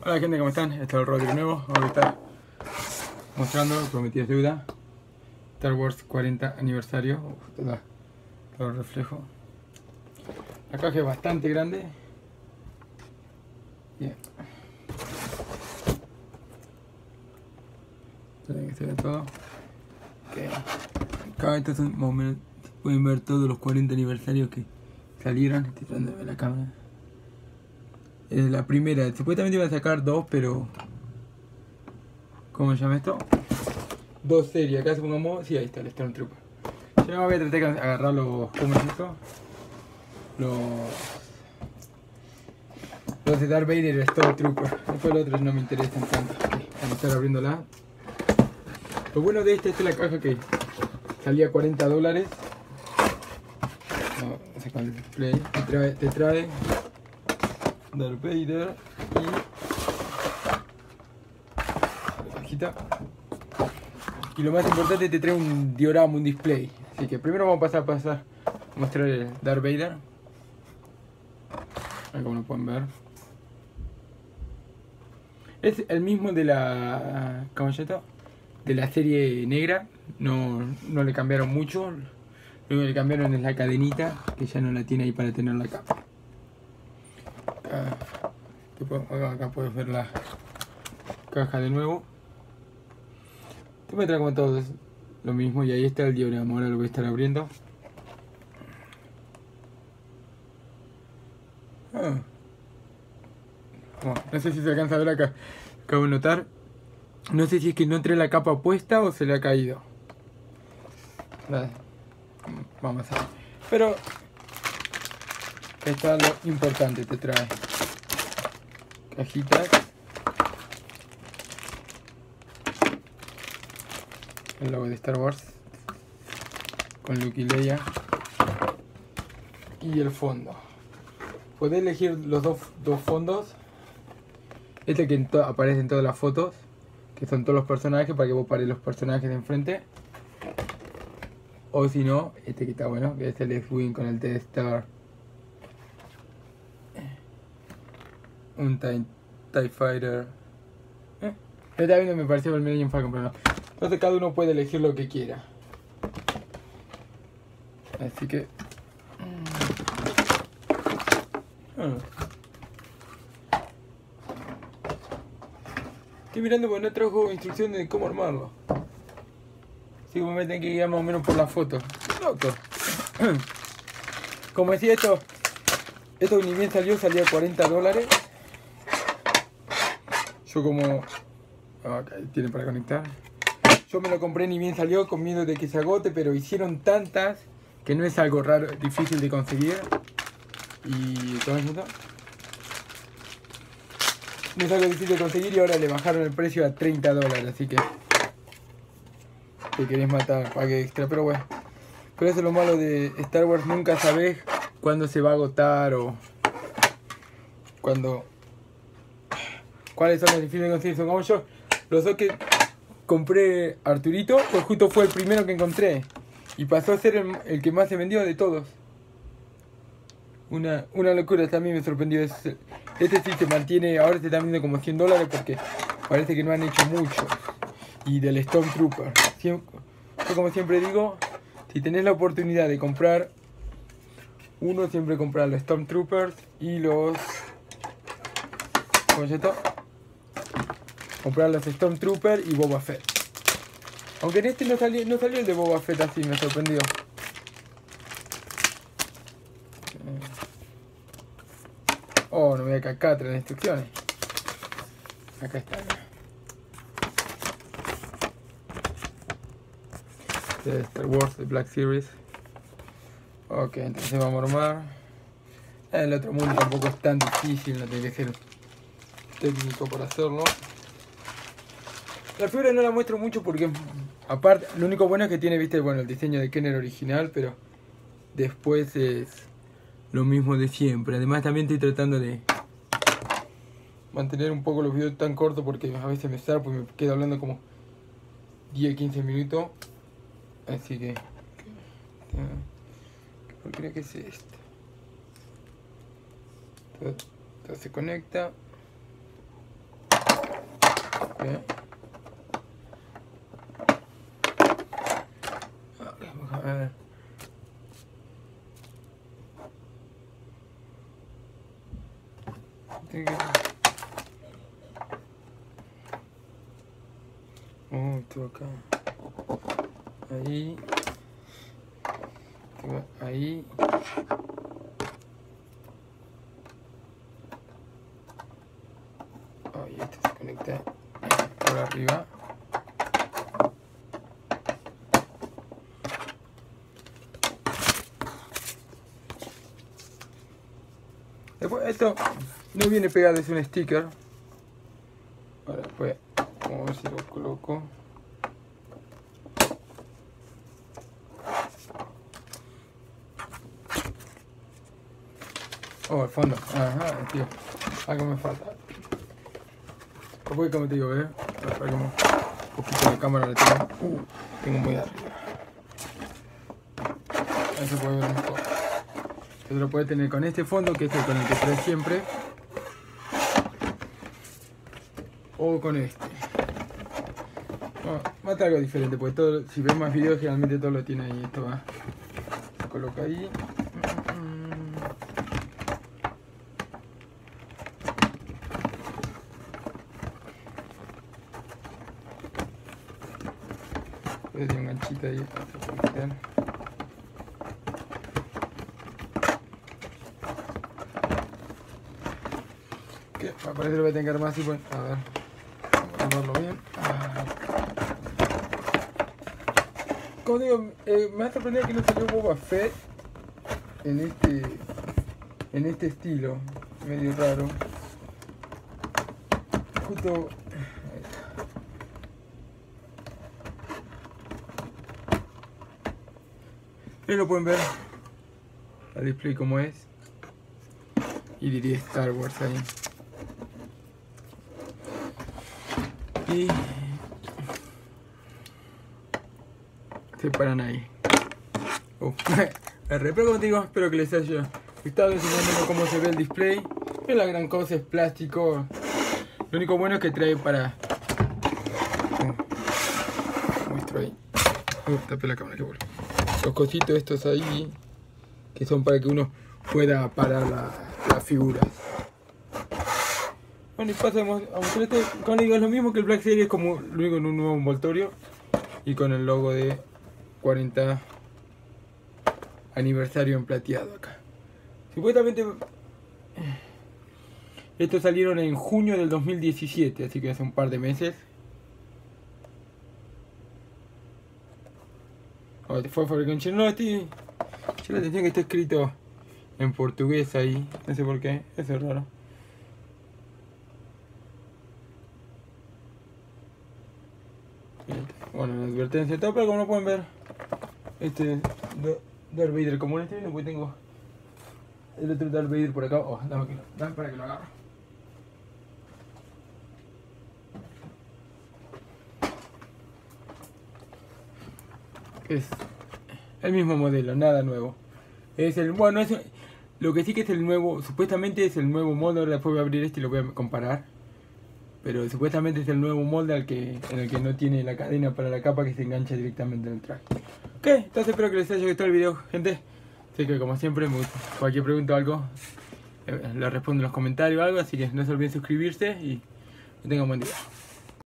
Hola gente, ¿cómo están? Este es el Rodrigo nuevo. Hoy está mostrando Prometidas Deuda Star Wars 40 aniversario. Todo, el reflejo. La caja es bastante grande. Bien. Que se ve todo. Ok. Acá estos. Pueden ver todos los 40 aniversarios que salieron. Estoy tratando de ver la cámara. La primera. Supuestamente iba a sacar dos, pero. ¿Cómo se llama esto? Dos series. Acá supongamos. Sí, ahí está el Stormtrooper. Yo voy a tratar de agarrar los. ¿Cómo? Los. Los de Darth Vader y el Stormtrooper. Después los otros no me interesan tanto. Vamos a estar abriéndola. Lo bueno de esta, es la caja que salía 40 dólares. No. Te trae, te trae Darth Vader y la cajita. Y lo más importante te trae un diorama, un display. Así que primero vamos a pasar a pasar a mostrar el Darth Vader. Ahí como lo pueden ver. Es el mismo de la caballeta de la serie negra. No, no le cambiaron mucho. Lo que le cambiaron es la cadenita, que ya no la tiene ahí para tener la capa. Acá, acá puedes ver la caja de nuevo. Te muestra como todo es lo mismo y ahí está el diorama. Ahora lo voy a estar abriendo. Ah. No sé si se alcanza a ver acá. Acabo de notar. No sé si es que no trae la capa puesta o se le ha caído. Vamos a ver. Pero está lo importante, te trae cajitas. El logo de Star Wars. Con Luke y Leia. Y el fondo. Puedes elegir los dos, dos fondos. Este que en aparece en todas las fotos. Que son todos los personajes para que vos pares los personajes de enfrente. O si no, este que está bueno, que es el X-Wing con el T-Star. Un TIE, TIE Fighter. Eh, viendo me pareció el Millennium Falcon, pero no. Entonces cada uno puede elegir lo que quiera. Así que... Ah. Estoy mirando porque no trajo instrucciones de cómo armarlo. Así que me tienen que guiar más o menos por la foto. Loco. Como decía esto, esto ni bien salió, salía 40 dólares. Como... ah, Acá tiene para conectar. Yo me lo compré ni bien salió con miedo de que se agote, pero hicieron tantas que no es algo raro, difícil de conseguir. Y todo el mundo. No es algo difícil de conseguir y ahora le bajaron el precio a 30 dólares, así que te querés matar, pague extra, pero bueno. Pero eso es lo malo de Star Wars, nunca sabes cuándo se va a agotar o cuándo... ¿Cuáles son los difíciles de conseguir? Son como yo, los dos que compré Arturito, pues justo fue el primero que encontré. Y pasó a ser el, que más se vendió de todos. Una, una locura, también me sorprendió. Este, sí se mantiene, ahora se está vendiendo como 100 dólares porque parece que no han hecho mucho. Y del Stormtrooper. Siempre, yo como siempre digo, si tenés la oportunidad de comprar uno, siempre comprar los Stormtroopers y los... ¿Cómo? Comprar los Stormtroopers y Boba Fett. Aunque en este no salió, no salió el de Boba Fett así, me sorprendió. Oh, no me voy a traer las instrucciones. Acá está. De Star Wars, de Black Series. Ok, entonces vamos a armar. El otro mundo tampoco es tan difícil, no tiene que ser técnico para hacerlo. La figura no la muestro mucho porque, aparte, lo único bueno es que tiene, viste, bueno, el diseño de Kenner original, pero después es lo mismo de siempre. Además también estoy tratando de mantener un poco los videos tan cortos porque a veces me zarpo y me quedo hablando como 10, 15 minutos. Así que... ¿Qué porquería que es esto? Todo, todo se conecta. Ok. Vamos a. Oh, acá. Ahí. Ahí. Ahí esto se conecta por arriba. Después esto no viene pegado, es un sticker. Ahora pues, vamos a ver si lo coloco. Oh, el fondo. Ajá, tío. Algo me falta. Después, como te digo, ¿eh? Como un poquito de cámara la tengo. Uh, tengo muy arriba. Ahí se puede ver mejor. Lo puede tener con este fondo, que es el con el que trae siempre. O con este. va a traer algo diferente, porque todo, si ves más videos, generalmente todo lo tiene ahí. Esto va. Se coloca ahí. Tiene un ganchito ahí. Que parece que voy a tener más y bueno, a ver. Vamos a verlo bien. Ah. Como digo, eh, me ha sorprendido que no salió Boba Fett en este en este estilo medio raro justo Ahí lo pueden ver. La display como es. Y diría Star Wars ahí. Y se paran ahí. Oh. pero como digo espero que les haya gustado. Enseñándome cómo se ve el display. Pero la gran cosa es plástico. Lo único bueno es que trae para oh. muestro ahí oh, tapé la cámara que vuelve los cositos estos ahí que son para que uno pueda parar las figuras. Bueno, y pasamos a mostrar este. Digo, es lo mismo que el Black Series, como luego en un nuevo envoltorio y con el logo de 40 aniversario en plateado acá. Supuestamente estos salieron en junio del 2017, así que hace un par de meses. Fue fabricado No, estoy. Yo la atención que está escrito en portugués ahí. No sé por qué. Eso es raro. Bueno, la advertencia todo, pero como no pueden ver, este Darth Vader como este, no tengo el otro Darth Vader por acá. Oh, dame, dame para que lo agarre. Es el mismo modelo, nada nuevo. Es el, bueno, es, lo que sí que es el nuevo, supuestamente es el nuevo molde, ahora después voy a abrir este y lo voy a comparar. Pero supuestamente es el nuevo molde al que, en el que no tiene la cadena para la capa que se engancha directamente en el traje. Ok, entonces espero que les haya gustado el video, gente. Sé que como siempre, cualquier pregunta o algo, eh, le respondo en los comentarios o algo, así que no se olviden suscribirse y que tengan buen día.